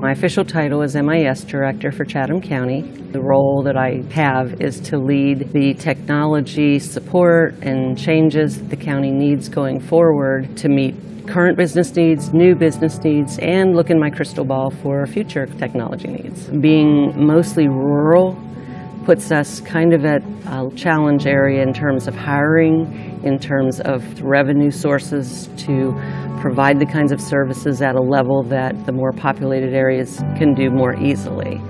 My official title is MIS Director for Chatham County. The role that I have is to lead the technology support and changes the county needs going forward to meet current business needs, new business needs, and look in my crystal ball for future technology needs. Being mostly rural puts us kind of at a challenge area in terms of hiring, in terms of revenue sources to provide the kinds of services at a level that the more populated areas can do more easily.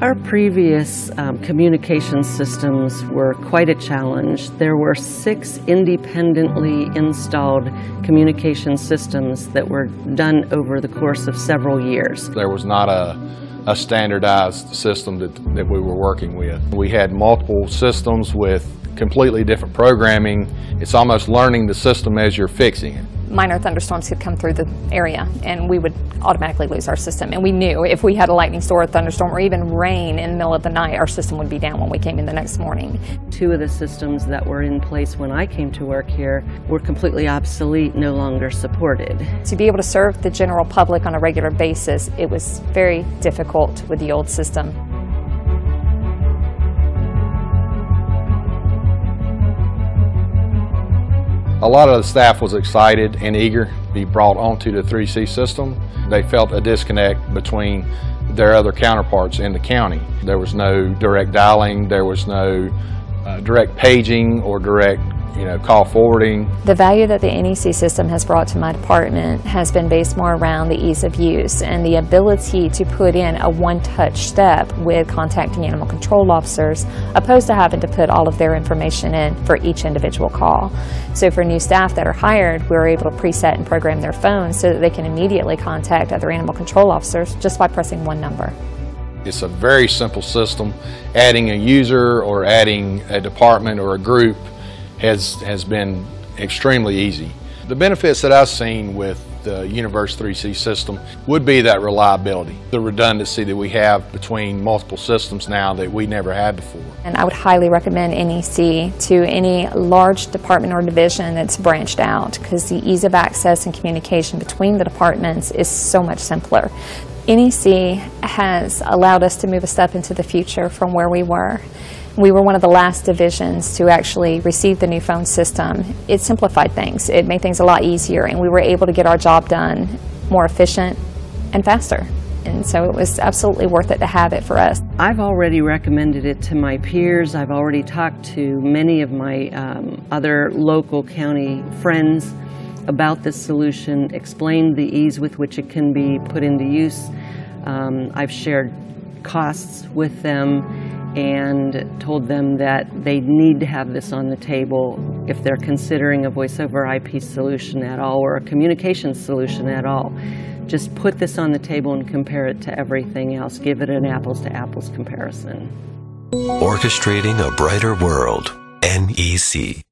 Our previous um, communication systems were quite a challenge. There were six independently installed communication systems that were done over the course of several years. There was not a, a standardized system that, that we were working with. We had multiple systems with completely different programming. It's almost learning the system as you're fixing it minor thunderstorms could come through the area and we would automatically lose our system. And we knew if we had a lightning storm, a thunderstorm, or even rain in the middle of the night, our system would be down when we came in the next morning. Two of the systems that were in place when I came to work here were completely obsolete, no longer supported. To be able to serve the general public on a regular basis, it was very difficult with the old system. A lot of the staff was excited and eager to be brought onto the 3C system. They felt a disconnect between their other counterparts in the county. There was no direct dialing, there was no uh, direct paging or direct you know, call forwarding. The value that the NEC system has brought to my department has been based more around the ease of use and the ability to put in a one-touch step with contacting animal control officers opposed to having to put all of their information in for each individual call. So for new staff that are hired, we're able to preset and program their phones so that they can immediately contact other animal control officers just by pressing one number. It's a very simple system. Adding a user or adding a department or a group has, has been extremely easy. The benefits that I've seen with the Univerge 3C system would be that reliability, the redundancy that we have between multiple systems now that we never had before. And I would highly recommend NEC to any large department or division that's branched out because the ease of access and communication between the departments is so much simpler. NEC has allowed us to move a step into the future from where we were. We were one of the last divisions to actually receive the new phone system. It simplified things. It made things a lot easier and we were able to get our job done more efficient and faster. And so it was absolutely worth it to have it for us. I've already recommended it to my peers. I've already talked to many of my um, other local county friends about this solution, explained the ease with which it can be put into use. Um, I've shared costs with them and told them that they need to have this on the table if they're considering a voice over IP solution at all or a communication solution at all. Just put this on the table and compare it to everything else. Give it an apples to apples comparison. Orchestrating a brighter world. NEC.